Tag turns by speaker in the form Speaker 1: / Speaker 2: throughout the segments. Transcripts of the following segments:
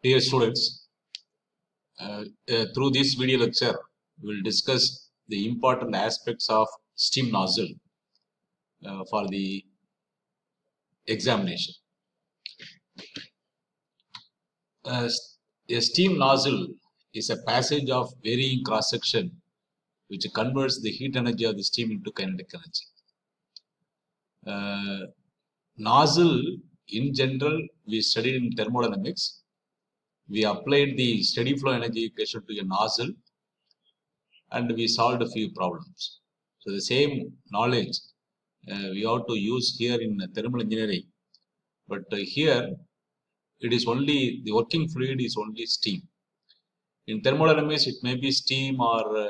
Speaker 1: Dear students, uh, uh, through this video lecture, we will discuss the important aspects of steam nozzle uh, for the examination. Uh, a steam nozzle is a passage of varying cross section which converts the heat energy of the steam into kinetic energy. Uh, nozzle in general we studied in thermodynamics we applied the steady flow energy equation to a nozzle and we solved a few problems. So the same knowledge uh, we ought to use here in thermal engineering. But uh, here it is only the working fluid is only steam. In thermodynamics it may be steam or uh,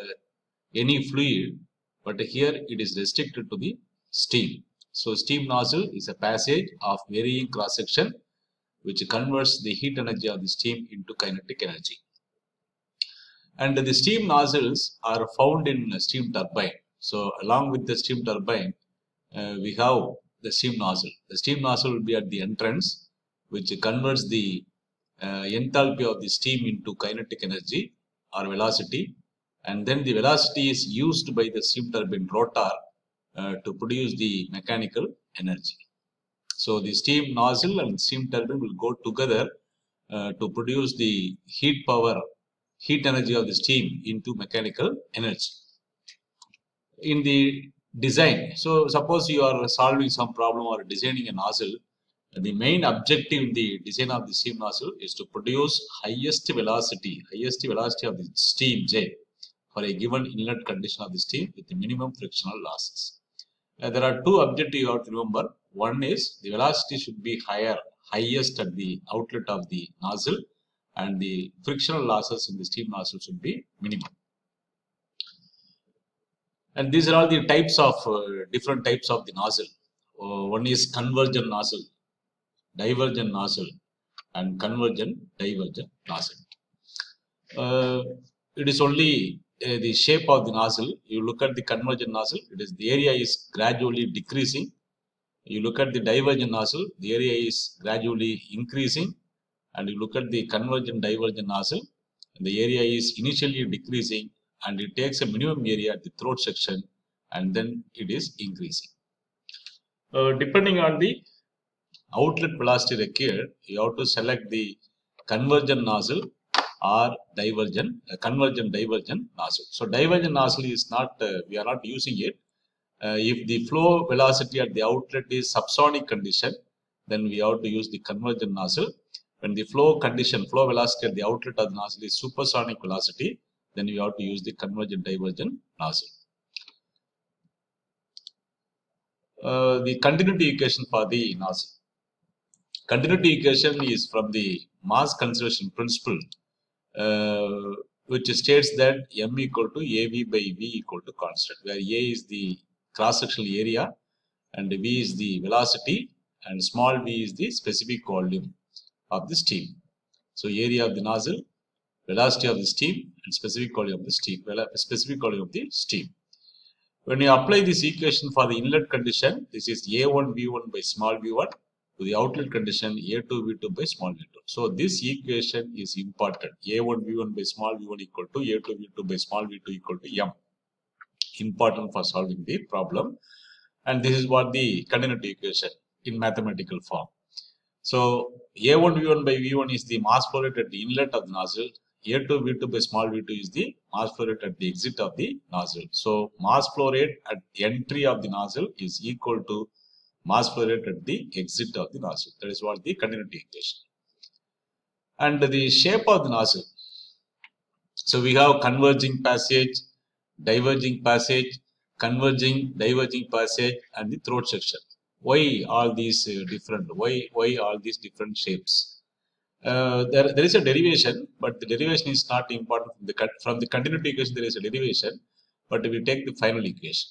Speaker 1: any fluid but here it is restricted to the steam. So steam nozzle is a passage of varying cross section which converts the heat energy of the steam into kinetic energy. And the steam nozzles are found in a steam turbine. So along with the steam turbine, uh, we have the steam nozzle. The steam nozzle will be at the entrance, which converts the uh, enthalpy of the steam into kinetic energy or velocity. And then the velocity is used by the steam turbine rotor uh, to produce the mechanical energy. So the steam nozzle and steam turbine will go together uh, to produce the heat power, heat energy of the steam into mechanical energy. In the design, so suppose you are solving some problem or designing a nozzle, the main objective in the design of the steam nozzle is to produce highest velocity, highest velocity of the steam J for a given inlet condition of the steam with the minimum frictional losses. Uh, there are two objectives you have to remember. One is the velocity should be higher, highest at the outlet of the nozzle and the frictional losses in the steam nozzle should be minimum. And these are all the types of uh, different types of the nozzle. Uh, one is convergent nozzle, divergent nozzle and convergent divergent nozzle. Uh, it is only uh, the shape of the nozzle, you look at the convergent nozzle, it is the area is gradually decreasing. You look at the divergent nozzle, the area is gradually increasing. And you look at the convergent divergent nozzle, the area is initially decreasing and it takes a minimum area at the throat section and then it is increasing. Uh, depending on the outlet velocity required, you have to select the convergent nozzle or divergent, uh, convergent divergent nozzle. So divergent nozzle is not, uh, we are not using it. Uh, if the flow velocity at the outlet is subsonic condition, then we have to use the convergent nozzle. When the flow condition, flow velocity at the outlet of the nozzle is supersonic velocity, then we have to use the convergent divergent nozzle. Uh, the continuity equation for the nozzle. Continuity equation is from the mass conservation principle uh, which states that m equal to av by v equal to constant where a is the cross sectional area and v is the velocity and small v is the specific volume of the steam so area of the nozzle velocity of the steam and specific volume of the steam specific volume of the steam when you apply this equation for the inlet condition this is a1 v1 by small v1 to the outlet condition A2 V2 by small v2. So this equation is important. A1 V1 by small v1 equal to A2 V2 by small v2 equal to M. Important for solving the problem. And this is what the continuity equation in mathematical form. So A1 V1 by V1 is the mass flow rate at the inlet of the nozzle. A2 V2 by small v2 is the mass flow rate at the exit of the nozzle. So mass flow rate at entry of the nozzle is equal to mass flow rate at the exit of the nozzle. That is what the continuity equation. And the shape of the nozzle. So we have converging passage, diverging passage, converging, diverging passage, and the throat section. Why all these uh, different? Why why all these different shapes? Uh, there, there is a derivation, but the derivation is not important. From the, from the continuity equation, there is a derivation, but we take the final equation.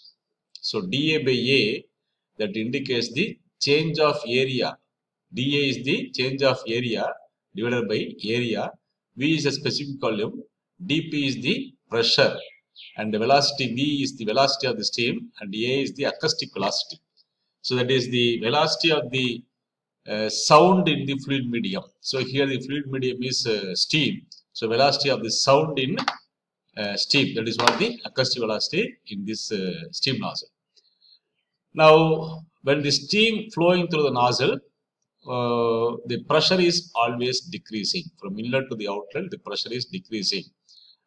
Speaker 1: So dA by A that indicates the change of area. dA is the change of area divided by area. V is the specific volume. dP is the pressure. And the velocity V is the velocity of the steam and A is the acoustic velocity. So that is the velocity of the uh, sound in the fluid medium. So here the fluid medium is uh, steam. So velocity of the sound in uh, steam. That is what the acoustic velocity in this uh, steam nozzle. Now, when the steam flowing through the nozzle, uh, the pressure is always decreasing. From inlet to the outlet, the pressure is decreasing.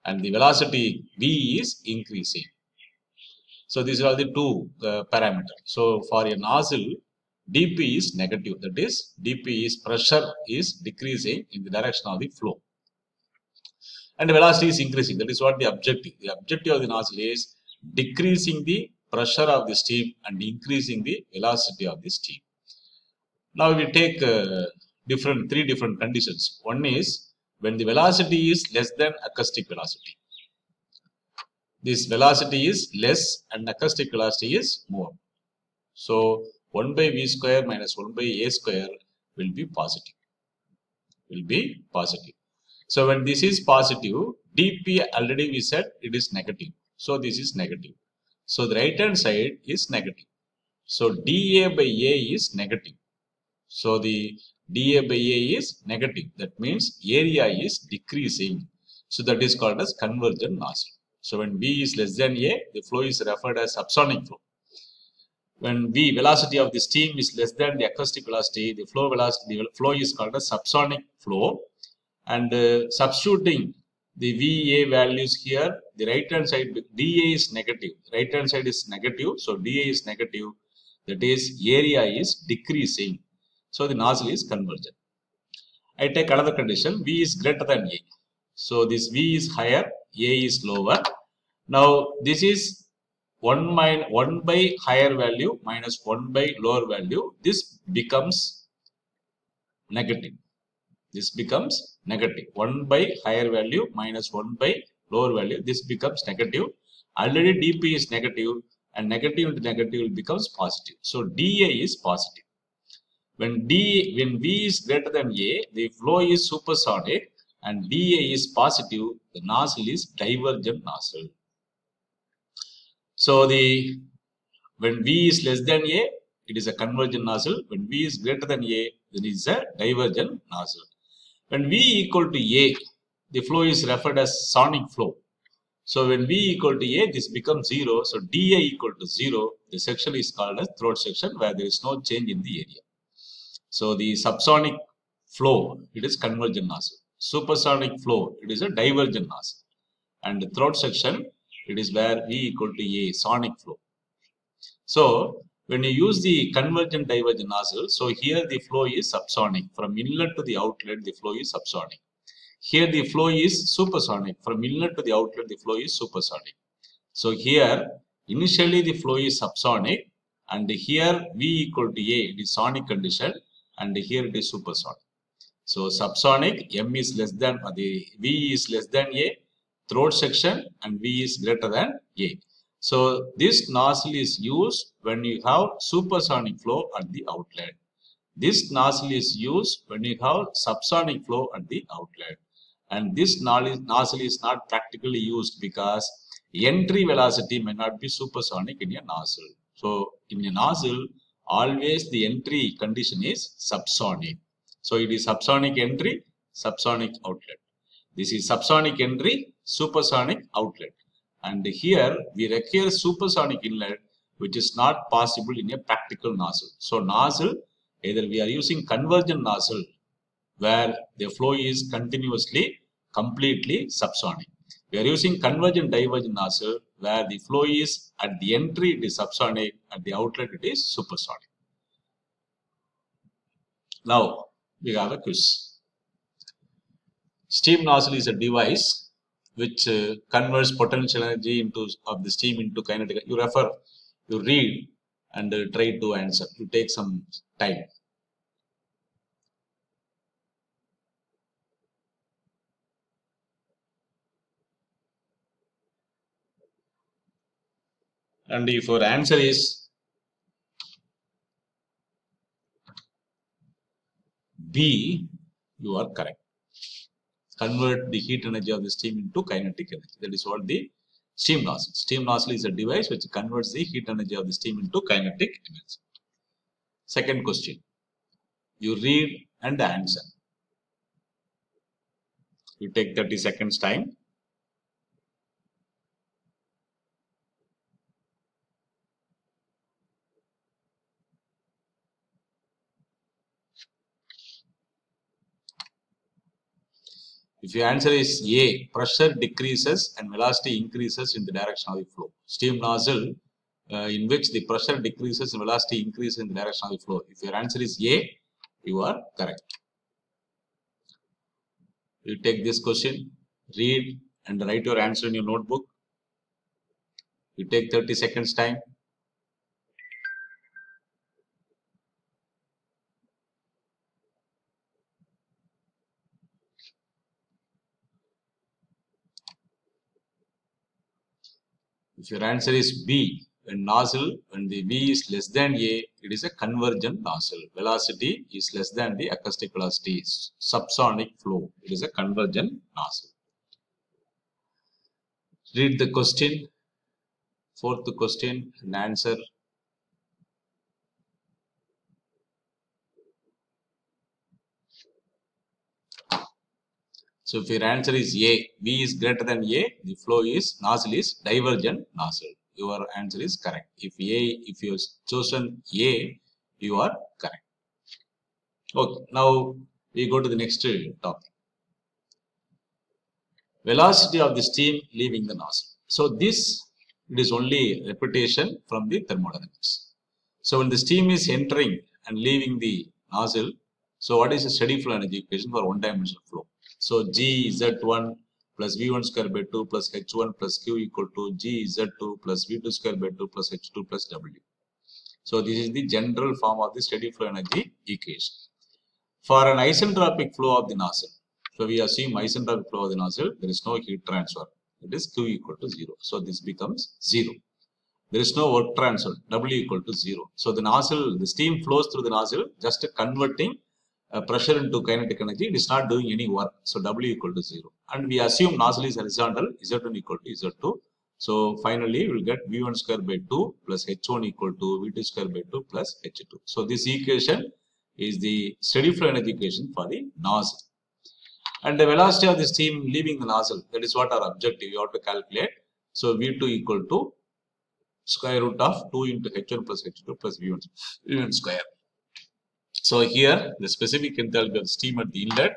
Speaker 1: And the velocity V is increasing. So these are the two uh, parameters. So for a nozzle, dP is negative. That is, dP is pressure is decreasing in the direction of the flow. And velocity is increasing. That is what the objective. The objective of the nozzle is decreasing the pressure of the steam and increasing the velocity of the steam. Now we take uh, different three different conditions. One is when the velocity is less than acoustic velocity. This velocity is less and acoustic velocity is more. So 1 by v square minus 1 by a square will be positive. Will be positive. So when this is positive, dp already we said it is negative. So this is negative. So the right hand side is negative. So dA by A is negative. So the dA by A is negative. That means area is decreasing. So that is called as convergent nozzle. So when V is less than A, the flow is referred as subsonic flow. When V velocity of the steam is less than the acoustic velocity, the flow velocity, the flow is called as subsonic flow. And uh, substituting the VA values here, the right hand side, DA is negative, right hand side is negative, so DA is negative, that is area is decreasing, so the nozzle is convergent. I take another condition, V is greater than A. So this V is higher, A is lower. Now this is 1, minus 1 by higher value minus 1 by lower value, this becomes negative this becomes negative. negative 1 by higher value minus 1 by lower value this becomes negative already dp is negative and negative into negative becomes positive so da is positive when d when v is greater than a the flow is supersonic and da is positive the nozzle is divergent nozzle so the when v is less than a it is a convergent nozzle when v is greater than a then it is a divergent nozzle when V equal to A, the flow is referred as sonic flow. So when V equal to A, this becomes 0. So dA equal to 0, the section is called as throat section where there is no change in the area. So the subsonic flow, it is convergent nozzle. Supersonic flow, it is a divergent nozzle. And the throat section, it is where V equal to A, sonic flow. So when you use the convergent divergent nozzle, so here the flow is subsonic. From inlet to the outlet, the flow is subsonic. Here the flow is supersonic. From inlet to the outlet, the flow is supersonic. So here, initially the flow is subsonic and here V equal to A, it is sonic condition and here it is supersonic. So subsonic, M is less than, the V is less than A, throat section and V is greater than A. So this nozzle is used when you have supersonic flow at the outlet. This nozzle is used when you have subsonic flow at the outlet. And this nozzle is not practically used because entry velocity may not be supersonic in a nozzle. So in a nozzle, always the entry condition is subsonic. So it is subsonic entry, subsonic outlet. This is subsonic entry, supersonic outlet. And here we require supersonic inlet, which is not possible in a practical nozzle. So nozzle, either we are using convergent nozzle, where the flow is continuously, completely subsonic. We are using convergent divergent nozzle, where the flow is at the entry it is subsonic, at the outlet it is supersonic. Now, we have a quiz. Steam nozzle is a device which uh, converts potential energy into of the steam into kinetic. You refer, you read and uh, try to answer. You take some time. And if your answer is B, you are correct convert the heat energy of the steam into kinetic energy. That is what the steam nozzle. Steam nozzle is a device which converts the heat energy of the steam into kinetic energy. Second question. you read and answer. You take 30 seconds time. If your answer is A, pressure decreases and velocity increases in the direction of the flow. Steam nozzle uh, in which the pressure decreases and velocity increases in the direction of the flow. If your answer is A, you are correct. You take this question, read and write your answer in your notebook. You take 30 seconds time. If your answer is B, when nozzle, when the V is less than A, it is a convergent nozzle. Velocity is less than the acoustic velocity, subsonic flow. It is a convergent nozzle. Read the question, fourth question and answer. So if your answer is A, V is greater than A, the flow is, nozzle is divergent nozzle your answer is correct. If A, if you have chosen A, you are correct. Okay, now we go to the next topic. Velocity of the steam leaving the nozzle. So this it is only repetition from the thermodynamics. So when the steam is entering and leaving the nozzle, so what is the steady flow energy equation for one dimensional flow? So G Z1 plus v1 square by 2 plus h1 plus q equal to g z2 plus v2 square by 2 plus h2 plus w. So this is the general form of the steady flow energy equation. For an isentropic flow of the nozzle, so we assume isentropic flow of the nozzle, there is no heat transfer. It is q equal to 0. So this becomes 0. There is no work transfer, w equal to 0. So the nozzle, the steam flows through the nozzle, just converting uh, pressure into kinetic energy, it is not doing any work. So W equal to 0. And we assume nozzle is horizontal, Z1 equal to Z2. So finally, we will get V1 square by 2 plus H1 equal to V2 square by 2 plus H2. So this equation is the steady flow energy equation for the nozzle. And the velocity of the steam leaving the nozzle, that is what our objective, you have to calculate. So V2 equal to square root of 2 into H1 plus H2 plus V1, V1 square. So here the specific enthalpy of the steam at the inlet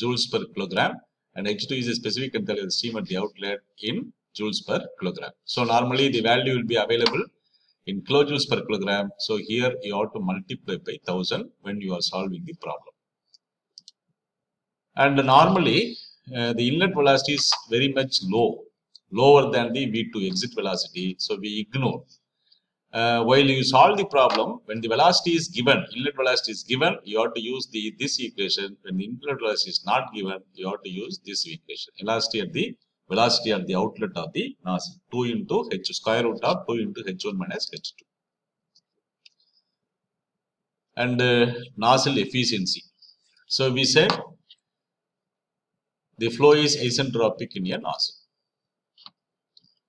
Speaker 1: joules per kilogram and H2 is the specific enthalpy of the steam at the outlet in joules per kilogram. So normally the value will be available in kilojoules per kilogram. So here you have to multiply by 1000 when you are solving the problem. And normally uh, the inlet velocity is very much low, lower than the V2 exit velocity. So we ignore uh, while you solve the problem, when the velocity is given, inlet velocity is given, you have to use the this equation. When the inlet velocity is not given, you have to use this equation. Velocity at the velocity at the outlet of the nozzle. 2 into h square root of 2 into h1 minus h2. And uh, nozzle efficiency. So we said the flow is isentropic in a nozzle.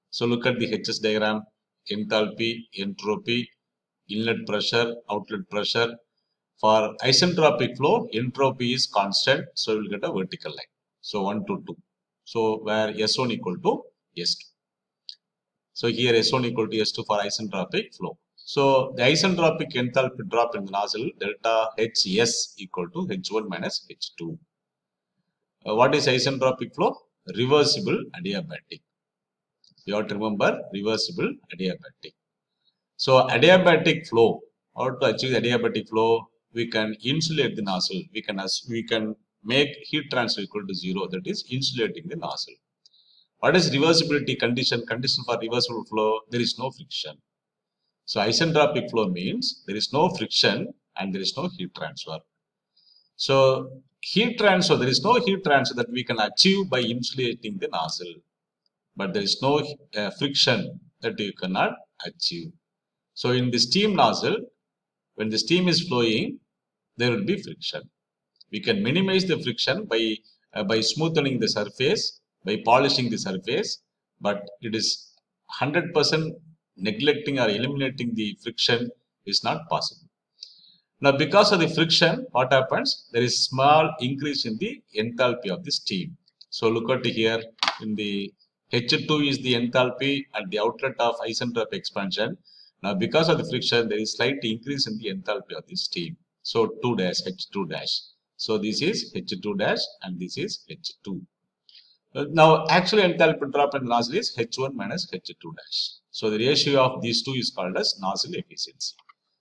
Speaker 1: So look at the HS diagram enthalpy, entropy, inlet pressure, outlet pressure. For isentropic flow, entropy is constant, so we will get a vertical line. So 1 to 2. So where S1 equal to S2. So here S1 equal to S2 for isentropic flow. So the isentropic enthalpy drop in the nozzle delta Hs equal to H1 minus H2. Uh, what is isentropic flow? Reversible adiabatic you have to remember reversible adiabatic. So adiabatic flow, how to achieve adiabatic flow, we can insulate the nozzle. We can we can make heat transfer equal to zero. That is insulating the nozzle. What is reversibility condition? Condition for reversible flow, there is no friction. So isentropic flow means there is no friction and there is no heat transfer. So heat transfer, there is no heat transfer that we can achieve by insulating the nozzle but there is no uh, friction that you cannot achieve. So in the steam nozzle, when the steam is flowing, there will be friction. We can minimize the friction by, uh, by smoothing the surface, by polishing the surface, but it is 100% neglecting or eliminating the friction is not possible. Now, because of the friction, what happens? There is small increase in the enthalpy of the steam. So, look at here in the H2 is the enthalpy at the outlet of isentropic expansion. Now, because of the friction, there is slight increase in the enthalpy of the steam. So, 2 dash, H2 dash. So, this is H2 dash and this is H2. Uh, now, actually enthalpy drop in nozzle is H1 minus H2 dash. So, the ratio of these two is called as nozzle efficiency.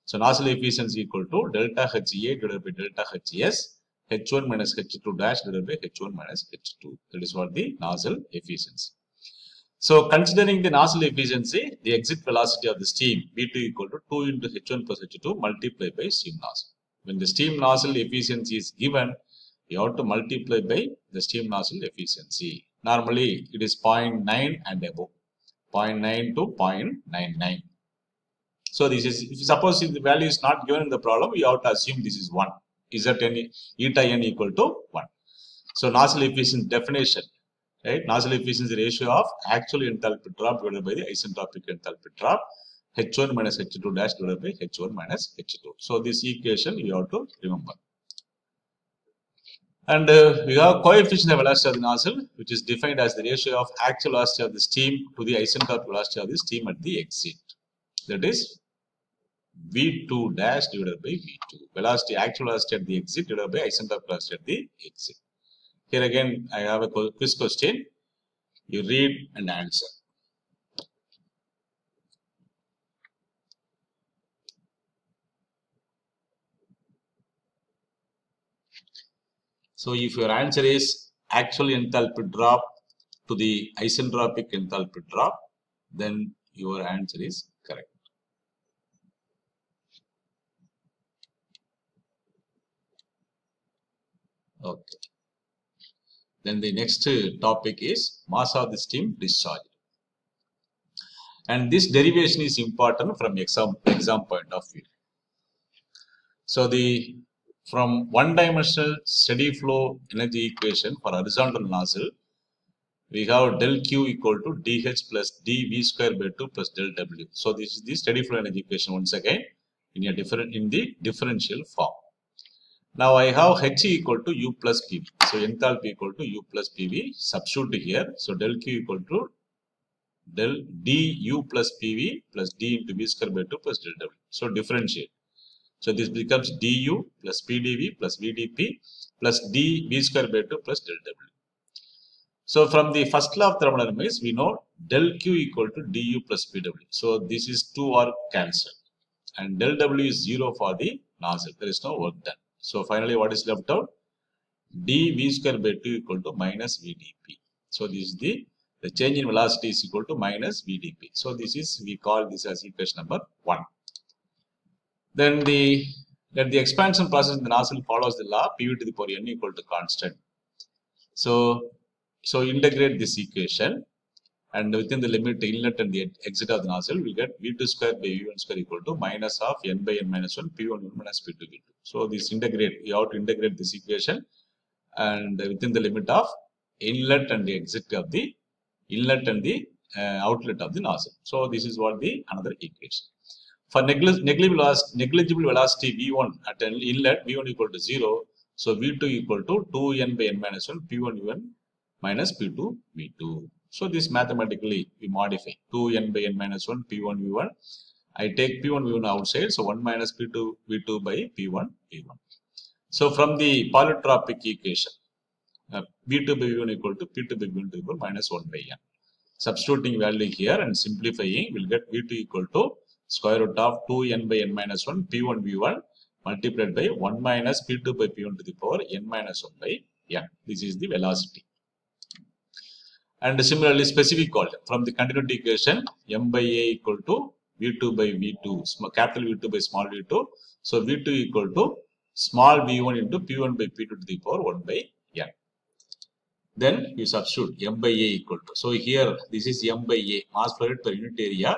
Speaker 1: So, nozzle efficiency equal to delta HA divided by delta HS, H1 minus H2 dash divided by H1 minus H2. That is what the nozzle efficiency. So, considering the nozzle efficiency, the exit velocity of the steam V2 equal to 2 into H1 plus H2 multiplied by steam nozzle. When the steam nozzle efficiency is given, you have to multiply by the steam nozzle efficiency. Normally, it is 0.9 and above, 0.9 to 0.99. So, this is, if suppose if the value is not given in the problem, you have to assume this is 1. Is that any eta n equal to 1. So, nozzle efficiency definition right? Nozzle efficiency ratio of actual enthalpy drop divided by the isentropic enthalpy drop, H1 minus H2 dash divided by H1 minus H2. So this equation you have to remember. And uh, we have coefficient of velocity of the nozzle, which is defined as the ratio of actual velocity of the steam to the isentropic velocity of the steam at the exit. That is V2 dash divided by V2. Velocity, actual velocity at the exit divided by isentropic velocity at the exit. Here again, I have a quiz question. You read and answer. So, if your answer is actual enthalpy drop to the isentropic enthalpy drop, then your answer is correct. Okay. Then the next topic is mass of the steam discharge. And this derivation is important from exam, exam point of view. So the from one dimensional steady flow energy equation for horizontal nozzle, we have del Q equal to dH plus dV square by 2 plus del W. So this is the steady flow energy equation once again in a different in the differential form. Now I have H equal to U plus PV. So enthalpy equal to U plus PV. Substitute here. So del Q equal to del du plus PV plus d into V square by 2 plus del W. So differentiate. So this becomes du plus PdV plus VdP plus dV square by 2 plus del W. So from the first law of thermodynamics, we know del Q equal to du plus PW. So this is 2 are cancelled. And del W is 0 for the nozzle. There is no work done. So finally, what is left out? dv square by 2 equal to minus vdp. So this is the, the change in velocity is equal to minus vdp. So this is, we call this as equation number 1. Then the, that the expansion process in the nozzle follows the law pv to the power n equal to constant. So, so integrate this equation and within the limit inlet and the exit of the nozzle we get v2 square by v1 square equal to minus of n by n minus 1 p1 minus p2 v2. So this integrate, you have to integrate this equation and within the limit of inlet and the exit of the inlet and the uh, outlet of the nozzle. So this is what the another equation. For negligible velocity, negligible velocity v1 at an inlet v1 equal to 0. So v2 equal to 2n by n minus 1 p1 u1 minus p2 v2. So this mathematically we modify 2n by n minus 1 p1 v1. I take p1 v1 outside. So 1 minus p2 v2 by p1 v1. So from the polytropic equation, uh, v2 by v1 equal to p2 by v1 equal minus 1 by n. Substituting value here and simplifying, we'll get v2 equal to square root of 2n by n minus 1 p1 v1 multiplied by 1 minus p2 by p1 to the power n minus 1 by n. This is the velocity. And similarly, specific volume from the continuity equation, m by a equal to v2 by v2, small, capital V2 by small v2. So v2 equal to small v1 into p1 by p2 to the power 1 by n. Then you substitute m by a equal to. So here this is m by a mass flow rate per unit area,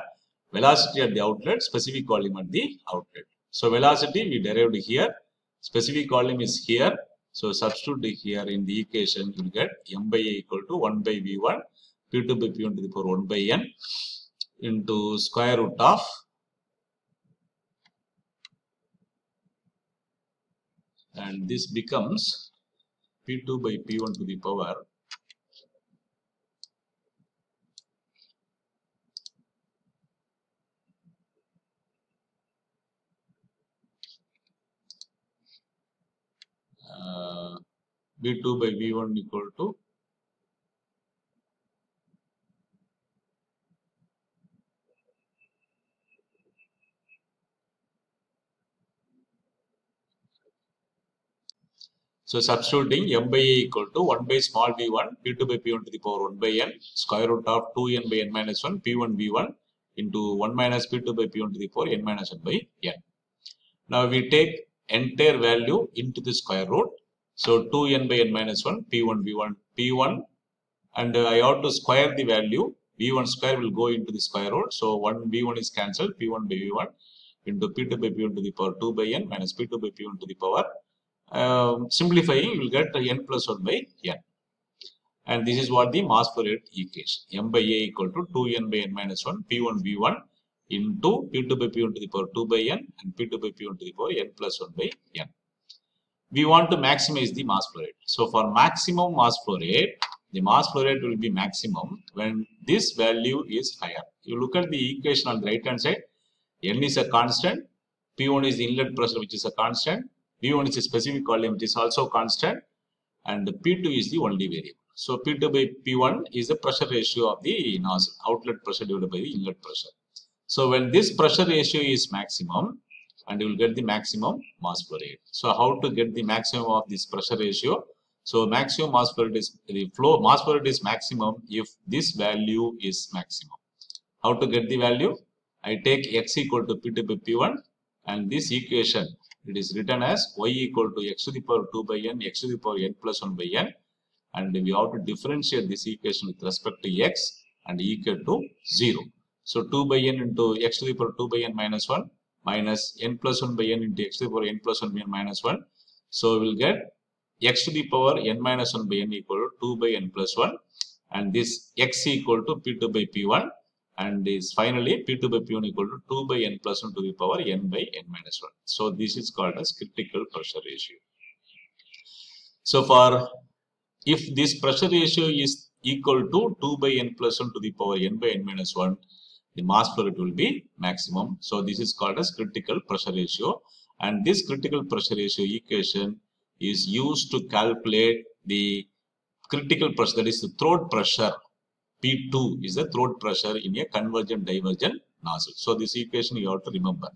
Speaker 1: velocity at the outlet, specific volume at the outlet. So velocity we derived here, specific volume is here. So substitute here in the equation you will get m by a equal to 1 by v1, p2 by p1 to the power 1 by n into square root of and this becomes P2 by P1 to the power uh, V2 by V1 equal to So substituting m by a equal to 1 by small v1 p2 by p1 to the power 1 by n square root of 2n by n minus 1 p1 v1 into 1 minus p2 by p1 to the power n minus 1 by n. Now we take entire value into the square root. So 2n by n minus 1 p1 v1 p1 and I ought to square the value v1 square will go into the square root. So 1 v1 is cancelled p1 by v1 into p2 by p1 to the power 2 by n minus p2 by p1 to the power um, simplifying you will get n plus 1 by n and this is what the mass flow rate equation m by a equal to 2n by n minus 1 p1 v1 into p2 by p1 to the power 2 by n and p2 by p1 to the power n plus 1 by n. We want to maximize the mass flow rate. So for maximum mass flow rate, the mass flow rate will be maximum when this value is higher. You look at the equation on the right hand side, n is a constant, p1 is the inlet pressure which is a constant, V1 is a specific volume which is also constant and P2 is the only variable. So P2 by P1 is the pressure ratio of the nozzle, outlet pressure divided by the inlet pressure. So when this pressure ratio is maximum and you will get the maximum mass flow rate. So how to get the maximum of this pressure ratio? So maximum mass flow rate is the flow mass flow rate is maximum if this value is maximum. How to get the value? I take x equal to P2 by P1 and this equation it is written as y equal to x to the power 2 by n, x to the power n plus 1 by n. And we have to differentiate this equation with respect to x and equal to 0. So 2 by n into x to the power 2 by n minus 1 minus n plus 1 by n into x to the power n plus 1 by n minus 1. So we will get x to the power n minus 1 by n equal to 2 by n plus 1 and this x equal to p2 by p1 and is finally P2 by P1 equal to 2 by n plus 1 to the power n by n minus 1. So this is called as critical pressure ratio. So for if this pressure ratio is equal to 2 by n plus 1 to the power n by n minus 1, the mass flow rate will be maximum. So this is called as critical pressure ratio and this critical pressure ratio equation is used to calculate the critical pressure that is the throat pressure P2 is the throat pressure in a convergent divergent nozzle. So this equation you have to remember.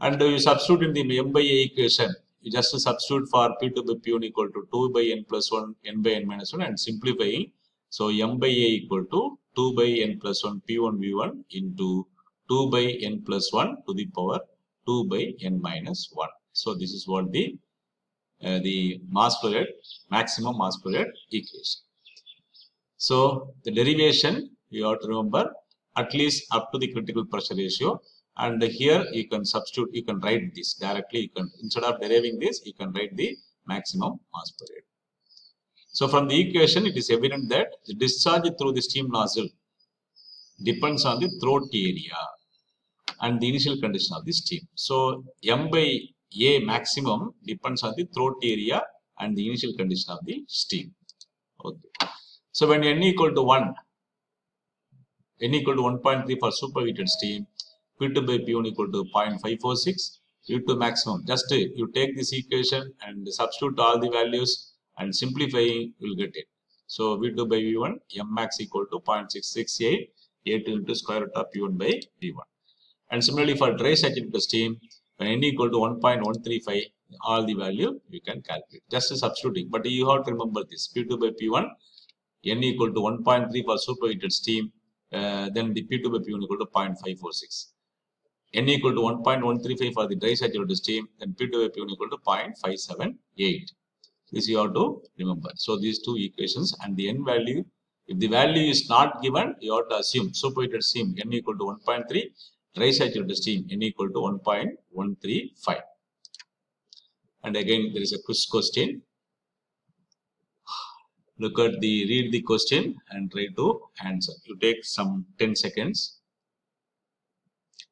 Speaker 1: And you substitute in the M by A equation, you just substitute for P2 by P1 equal to 2 by n plus 1, n by n minus 1 and simplifying. So M by A equal to 2 by n plus 1 P1 V1 into 2 by n plus 1 to the power 2 by n minus 1. So this is what the uh, the mass flow rate, maximum mass flow rate equation. So the derivation you have to remember at least up to the critical pressure ratio and here you can substitute you can write this directly you can instead of deriving this you can write the maximum mass flow rate. So from the equation it is evident that the discharge through the steam nozzle depends on the throat area and the initial condition of the steam. So M by A maximum depends on the throat area and the initial condition of the steam. Okay. So when n equal to 1, n equal to 1.3 for superheated steam, P2 by P1 equal to 0.546, P2 maximum. Just uh, you take this equation and substitute all the values and simplifying, you will get it. So V2 by V1, M max equal to 0.668, A2 into square root of P1 by V1. And similarly for dry saturated steam, when n equal to 1.135, all the value you can calculate. Just substituting, but you have to remember this P2 by P1 n equal to 1.3 for superheated steam, uh, then the P2 by P1 equal to 0.546. n equal to 1.135 for the dry saturated steam, then P2 by P1 equal to 0.578. This you have to remember. So these two equations and the n value, if the value is not given, you have to assume superheated steam n equal to 1.3, dry saturated steam n equal to 1.135. And again, there is a quiz question look at the read the question and try to answer. You take some 10 seconds.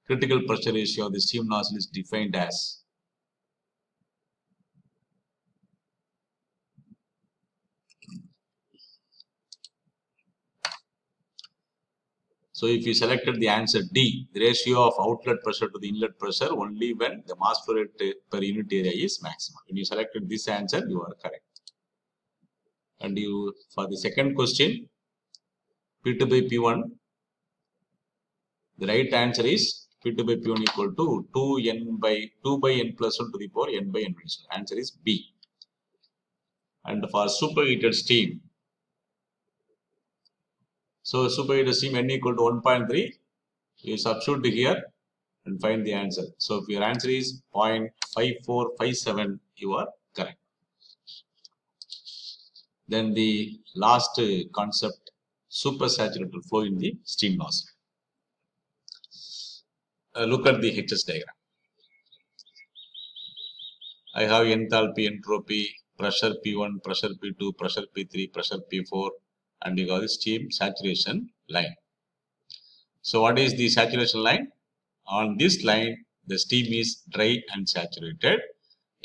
Speaker 1: Critical pressure ratio of the steam nozzle is defined as So if you selected the answer D, the ratio of outlet pressure to the inlet pressure only when the mass flow rate per unit area is maximum. When you selected this answer, you are correct. And you, for the second question, P2 by P1, the right answer is P2 by P1 equal to 2n by 2 by n plus 1 to the power n by n minus 1. Answer is B. And for superheated steam, so superheated steam n equal to 1.3, you substitute here and find the answer. So if your answer is 0.5457, you are correct. Then the last concept, supersaturated flow in the steam nozzle. Uh, look at the HS diagram. I have enthalpy, entropy, pressure P1, pressure P2, pressure P3, pressure P4, and you got the steam saturation line. So what is the saturation line? On this line, the steam is dry and saturated.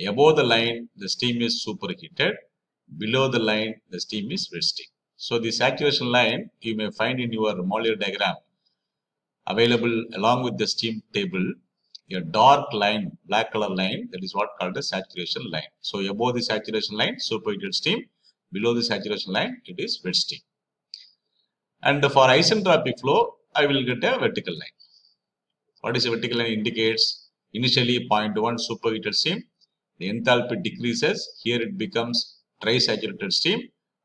Speaker 1: Above the line, the steam is superheated. Below the line, the steam is steam. So the saturation line you may find in your Mollier diagram available along with the steam table a dark line, black color line, that is what called the saturation line. So above the saturation line, superheated steam, below the saturation line, it is wet steam. And for isentropic flow, I will get a vertical line. What is a vertical line indicates initially 0.1 superheated steam, the enthalpy decreases, here it becomes dry saturated steam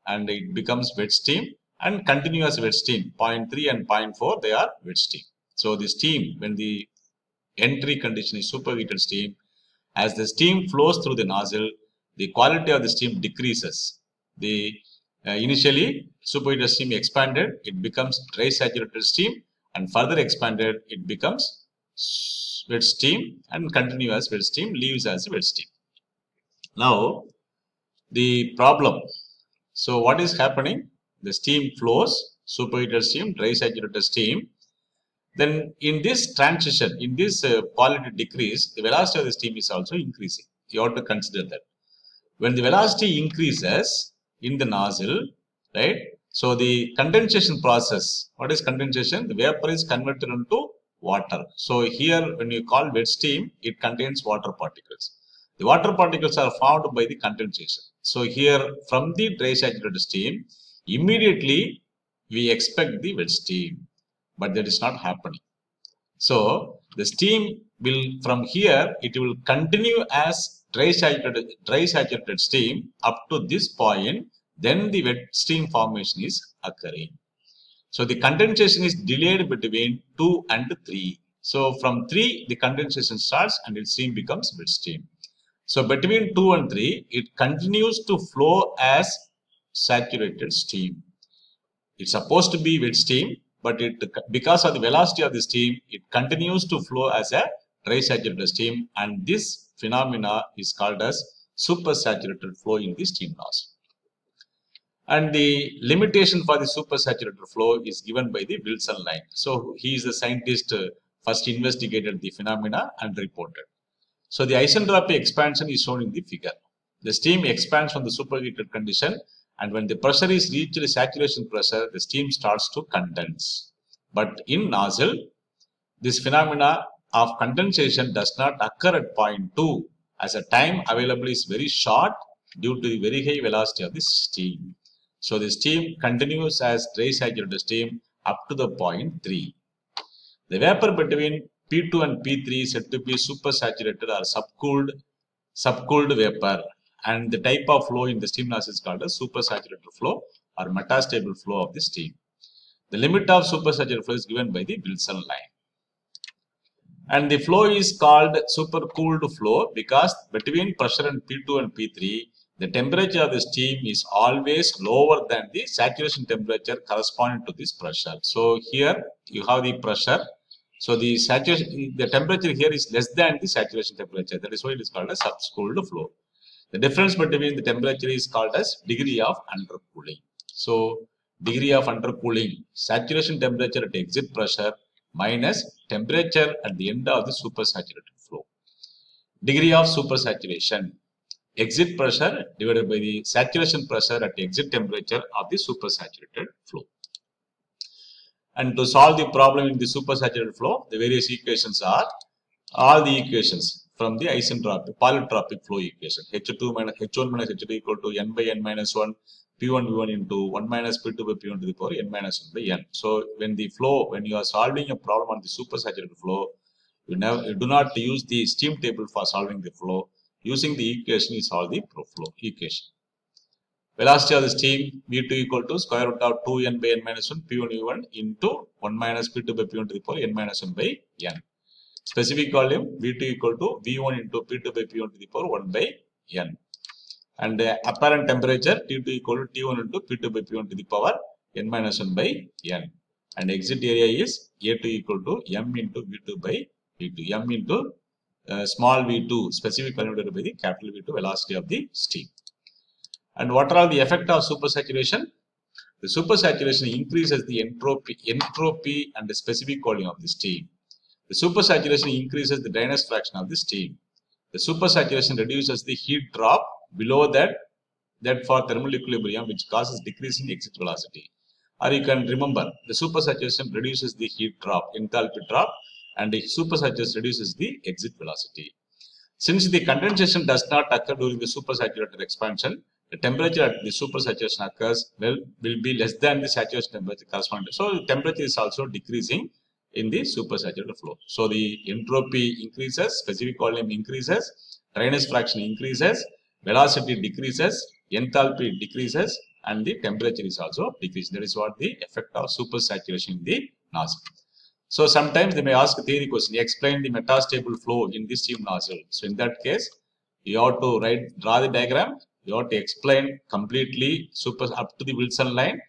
Speaker 1: and it becomes wet steam and continuous wet steam, 0.3 and 0.4, they are wet steam. So the steam, when the entry condition is superheated steam. As the steam flows through the nozzle, the quality of the steam decreases. The uh, initially superheated steam expanded, it becomes dry saturated steam, and further expanded, it becomes wet steam, and continuous wet steam leaves as wet steam. Now, the problem. So, what is happening? The steam flows, superheated steam, dry saturated steam, then in this transition, in this uh, quality decrease, the velocity of the steam is also increasing. You have to consider that. When the velocity increases in the nozzle, right? So the condensation process, what is condensation? The vapor is converted into water. So here when you call wet steam, it contains water particles. The water particles are formed by the condensation. So here from the dry saturated steam, immediately we expect the wet steam but that is not happening. So the steam will from here it will continue as dry saturated, dry saturated steam up to this point then the wet steam formation is occurring. So the condensation is delayed between 2 and 3. So from 3 the condensation starts and the steam becomes wet steam. So between 2 and 3 it continues to flow as saturated steam. It's supposed to be wet steam but it because of the velocity of the steam, it continues to flow as a dry saturated steam and this phenomena is called as supersaturated flow in the steam nozzle. And the limitation for the supersaturated flow is given by the Wilson line. So he is the scientist uh, first investigated the phenomena and reported. So the isentropy expansion is shown in the figure. The steam expands from the superheated condition and when the pressure is reached the saturation pressure, the steam starts to condense. But in nozzle, this phenomena of condensation does not occur at point 2 as the time available is very short due to the very high velocity of the steam. So the steam continues as dry saturated steam up to the point 3. The vapor between P2 and P3 is said to be supersaturated or subcooled, subcooled vapor and the type of flow in the steam nozzle is called a supersaturated flow or metastable flow of the steam. The limit of supersaturated flow is given by the Wilson line. And the flow is called supercooled flow because between pressure and P2 and P3, the temperature of the steam is always lower than the saturation temperature corresponding to this pressure. So here you have the pressure. So the saturation, the temperature here is less than the saturation temperature. That is why it is called a subcooled flow. The difference between the temperature is called as degree of undercooling. So degree of undercooling, saturation temperature at exit pressure minus temperature at the end of the supersaturated flow. Degree of supersaturation, exit pressure divided by the saturation pressure at exit temperature of the supersaturated flow. And to solve the problem in the supersaturated flow, the various equations are all the equations from the isentropic polytropic flow equation. H2 minus H1 minus H2 equal to n by n minus 1 P1 V1 into 1 minus P2 by P1 to the power n minus 1 by n. So when the flow, when you are solving a problem on the supersaturated flow, you, never, you do not use the steam table for solving the flow. Using the equation, you solve the flow equation. Velocity of the steam V2 equal to square root of 2n by n minus 1 P1 V1 into 1 minus P2 by P1 to the power n minus 1 by n. Specific volume V2 equal to V1 into P2 by P1 to the power 1 by n. And uh, apparent temperature T2 equal to T1 into P2 by P1 to the power n minus 1 by n. And exit area is A2 equal to M into V2 by V2. M into uh, small v2 specific divided by the capital V2 velocity of the steam. And what are the effect of supersaturation? The supersaturation increases the entropy, entropy and the specific volume of the steam. The supersaturation increases the dryness fraction of the steam. The supersaturation reduces the heat drop below that, that for thermal equilibrium which causes decrease in exit velocity. Or you can remember the supersaturation reduces the heat drop, enthalpy drop and the supersaturation reduces the exit velocity. Since the condensation does not occur during the supersaturated expansion, the temperature at the supersaturation occurs will, will be less than the saturation temperature corresponding. So the temperature is also decreasing in the supersaturated flow. So the entropy increases, specific volume increases, dryness fraction increases, velocity decreases, enthalpy decreases, and the temperature is also decreased. That is what the effect of supersaturation in the nozzle. So sometimes they may ask a theory question, explain the metastable flow in the steam nozzle. So in that case, you have to write, draw the diagram, you have to explain completely super up to the Wilson line.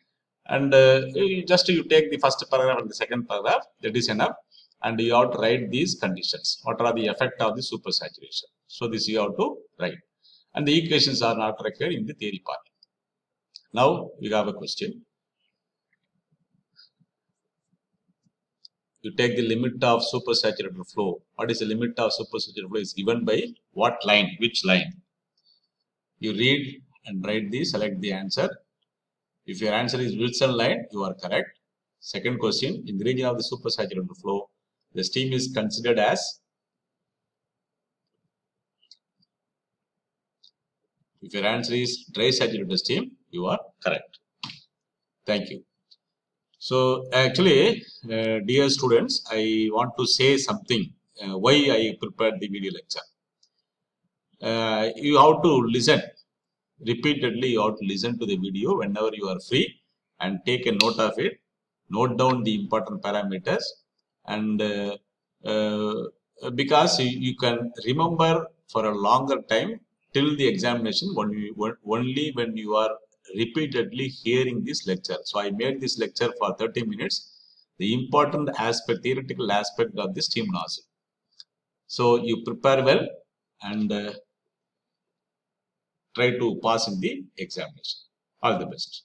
Speaker 1: And uh, just you take the first paragraph and the second paragraph. That is enough. And you have to write these conditions. What are the effect of the supersaturation? So this you have to write. And the equations are not required in the theory part. Now we have a question. You take the limit of supersaturated flow. What is the limit of supersaturated flow is given by what line? Which line you read and write the select the answer if your answer is Wilson line, you are correct. Second question, in the region of the supersaturated flow, the steam is considered as If your answer is dry saturated steam, you are correct. Thank you. So actually, uh, dear students, I want to say something uh, why I prepared the video lecture. Uh, you have to listen. Repeatedly you have to listen to the video whenever you are free and take a note of it. Note down the important parameters and uh, uh, because you, you, can remember for a longer time till the examination when you, only when you are repeatedly hearing this lecture. So i made this lecture for 30 minutes. The important aspect theoretical aspect of this steam nozzle so you prepare well and uh, try to pass in the examination. All the best.